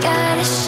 gotta